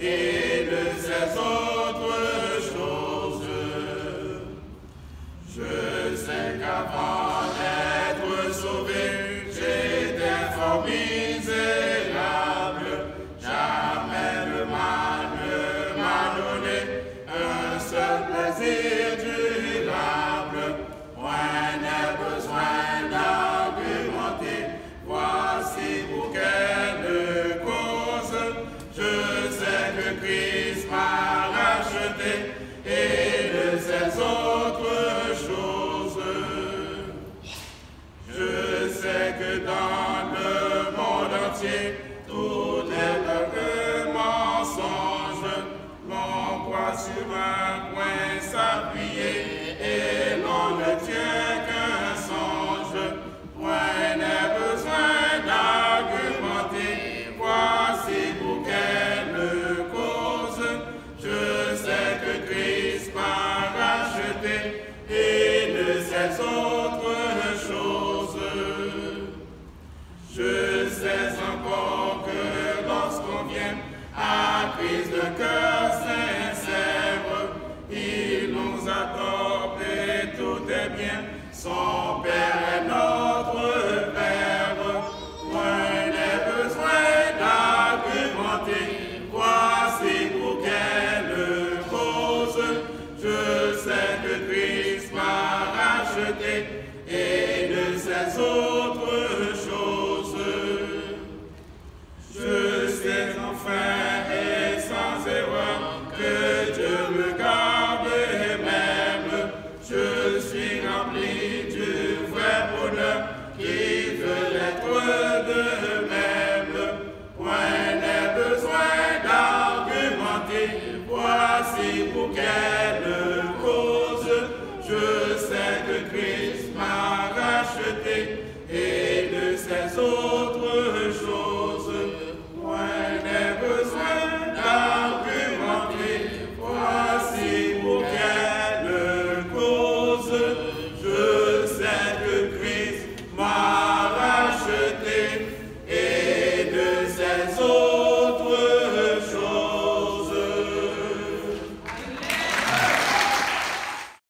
et de ces autres choses. Je sais qu'avant d'être sauvé, j'ai des familles. Amen. à crise de cœur sincère, il nous accorde tout est bien, son Père est notre Père, point des besoins d'argumenter, voici pour quelle cause, je sais que Christ m'a racheté, et de ses autres, que Christ m'a racheté.